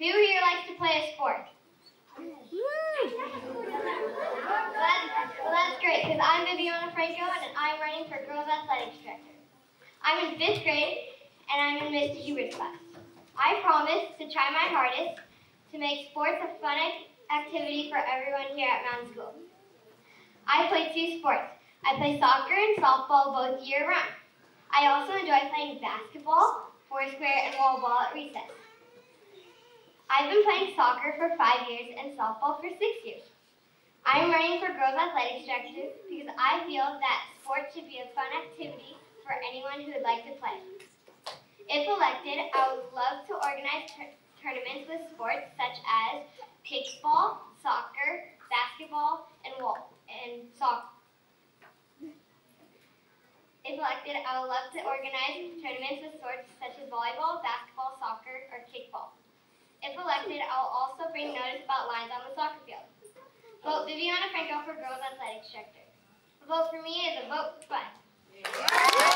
Who here likes to play a sport? Well, that's, well, that's great, because I'm Viviana Franco, and I'm running for Girls Athletics Director. I'm in fifth grade, and I'm in Mr. Hubert's class. I promise to try my hardest to make sports a fun activity for everyone here at Mountain School. I play two sports. I play soccer and softball both year round. I also enjoy playing basketball, foursquare, and wall ball at recess. I've been playing soccer for five years and softball for six years. I'm running for Girls Athletics Director because I feel that sports should be a fun activity for anyone who would like to play. If elected, I would love to organize tur- tournaments with sports such as kickball, soccer, basketball, and and soccer. If elected, I would love to organize tournaments with sports If elected, I will also bring notice about lines on the soccer field. Vote Viviana Franco for Girls Athletics Director. A vote for me is a vote for fun.